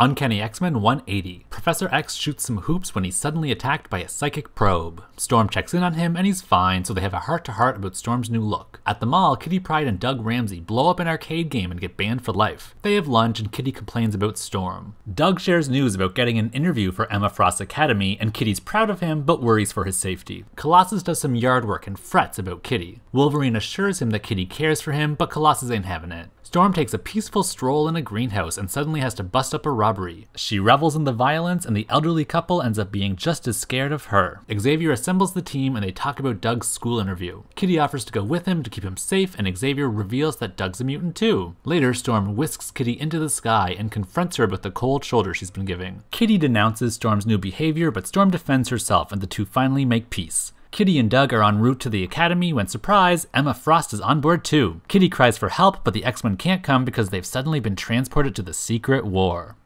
Uncanny X-Men 180. Professor X shoots some hoops when he's suddenly attacked by a psychic probe. Storm checks in on him and he's fine, so they have a heart-to-heart about Storm's new look. At the mall, Kitty Pryde and Doug Ramsey blow up an arcade game and get banned for life. They have lunch and Kitty complains about Storm. Doug shares news about getting an interview for Emma Frost's Academy, and Kitty's proud of him but worries for his safety. Colossus does some yard work and frets about Kitty. Wolverine assures him that Kitty cares for him, but Colossus ain't having it. Storm takes a peaceful stroll in a greenhouse and suddenly has to bust up a robbery. She revels in the violence, and the elderly couple ends up being just as scared of her. Xavier assembles the team and they talk about Doug's school interview. Kitty offers to go with him to keep him safe, and Xavier reveals that Doug's a mutant too. Later, Storm whisks Kitty into the sky and confronts her with the cold shoulder she's been giving. Kitty denounces Storm's new behavior, but Storm defends herself, and the two finally make peace. Kitty and Doug are en route to the academy when, surprise, Emma Frost is on board too. Kitty cries for help, but the X Men can't come because they've suddenly been transported to the secret war.